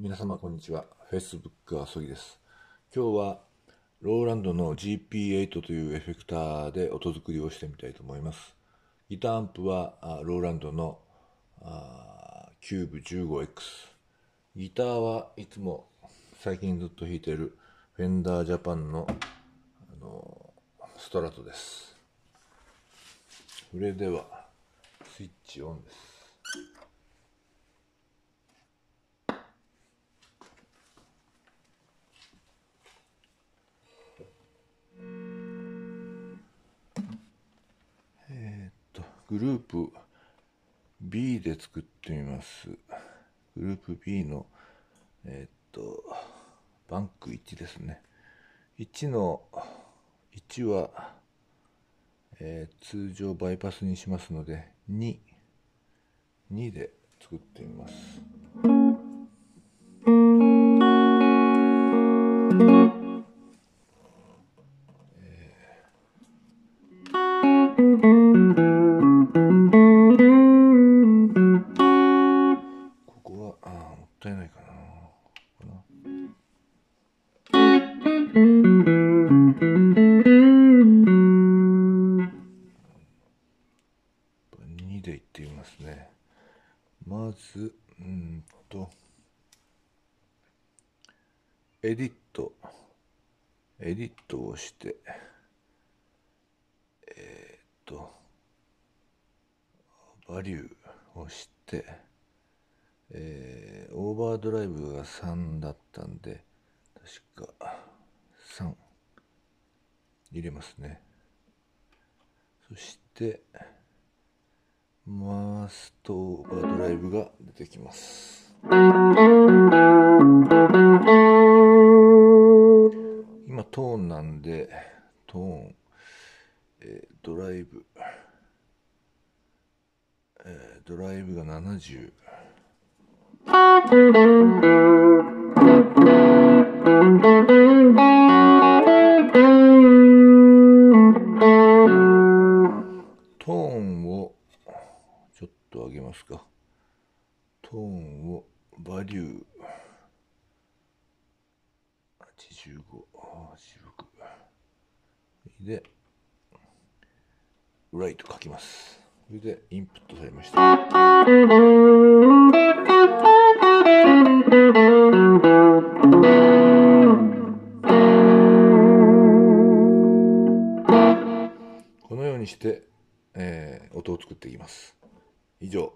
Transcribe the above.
皆様こんにちは。Facebook あそぎです。今日はローランドの GP8 というエフェクターで音作りをしてみたいと思います。ギターアンプはローランドのキューブ 15X ギターはいつも最近ずっと弾いているフェンダージャパンのあのストラトです。それではスイッチオンです。グループ B で作ってみます。グループ B の、えー、っと、バンク1ですね。1の、1は、えー、通常バイパスにしますので、2、2で作ってみます。ったいないかな。2でいってみますね。まずうんとエディット。エディットをしてえー、っとバリューをしてえー、オーバードライブが3だったんで確か3入れますね。そして回すとオーバードライブが出てきます。今トーンなんでトーン、えー、ドライブ、えー、ドライブが70トーンをちょっと上げますか。トーンをバリュー。8586でライト書きます。それでインプットされました。にして、えー、音を作っていきます。以上。